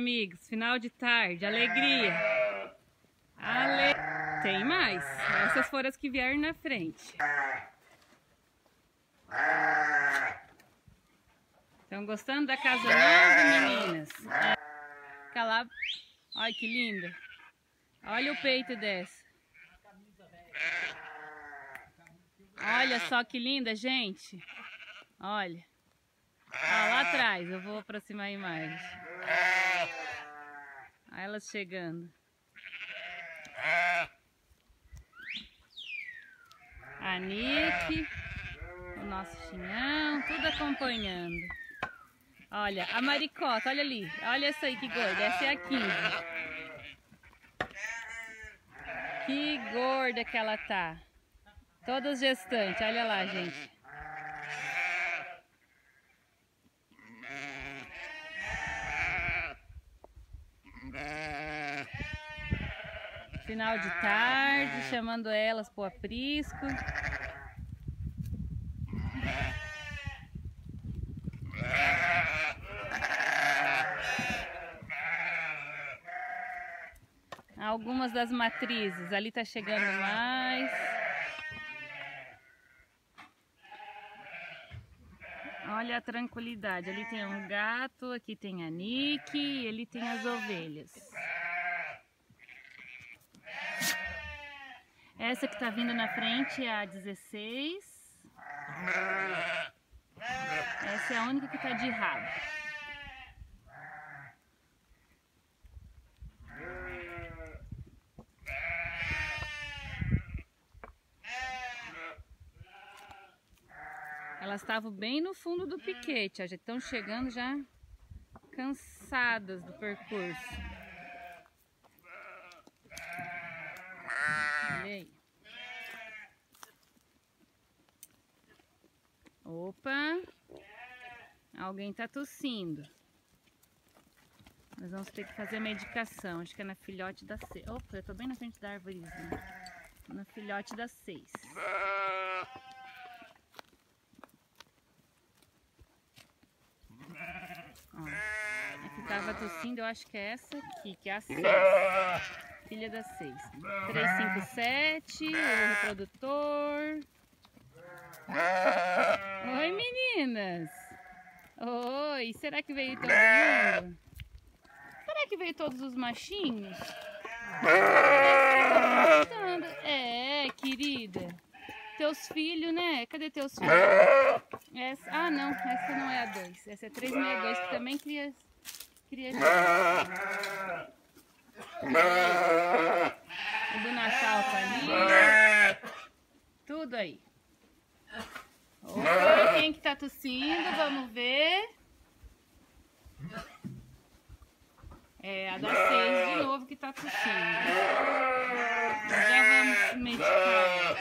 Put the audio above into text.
amigos. Final de tarde, alegria. Ale... Tem mais. Essas foram as que vieram na frente. Estão gostando da casa nova, meninas? Lá. Olha que linda. Olha o peito dessa. Olha só que linda, gente. Olha. Ah, lá atrás. Eu vou aproximar a imagem. Olha elas chegando. A Nick. O nosso chinhão. Tudo acompanhando. Olha, a maricota. Olha ali. Olha essa aí que gorda. Essa é a 15. Que gorda que ela tá. Todas gestantes. Olha lá, gente. Final de tarde, chamando elas pro aprisco. Algumas das matrizes, ali tá chegando mais. Olha a tranquilidade, ali tem um gato, aqui tem a Nick, e ali tem as ovelhas. Essa que tá vindo na frente é a 16. Essa é a única que tá de rabo. Elas estavam bem no fundo do piquete, já estão chegando já cansadas do percurso. Olha aí. Opa! Alguém tá tossindo. Nós vamos ter que fazer medicação. Acho que é na filhote da seis. Opa, eu tô bem na frente da árvorezinha. Na filhote da seis. Ó, a que tava tossindo, eu acho que é essa aqui, que é a 6. Filha da 6. 357, o reprodutor. Oi, meninas. Oi, será que veio todo mundo? Será que veio todos os machinhos? É, querida. Teus filhos, né? Cadê teus filhos? Essa, ah, não. Essa não é a 2. Essa é 362, que também cria... cria... O do Natal tá ali. Tudo aí. Opa, quem que tá tossindo? Vamos ver. É a da 6 de novo que tá tossindo. Já vamos medicar.